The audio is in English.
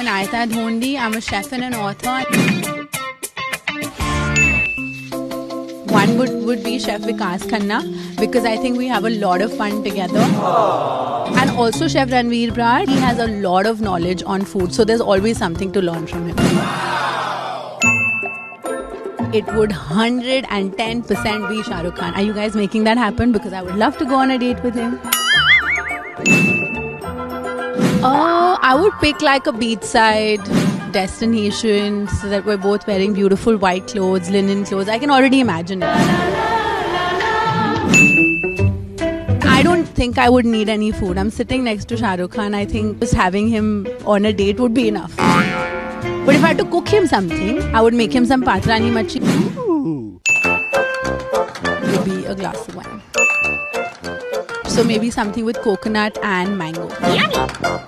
I'm Dhondy. I'm a chef and an author. One would, would be Chef Vikas Khanna because I think we have a lot of fun together. And also Chef Ranveer Brar. He has a lot of knowledge on food, so there's always something to learn from him. It would 110% be Shah Rukh Khan. Are you guys making that happen? Because I would love to go on a date with him. Oh, I would pick like a beachside destination so that we're both wearing beautiful white clothes, linen clothes. I can already imagine it. I don't think I would need any food. I'm sitting next to Shah Rukh Khan. I think just having him on a date would be enough. But if I had to cook him something, I would make him some patrani machi. Maybe a glass of wine. So maybe something with coconut and mango. Yummy!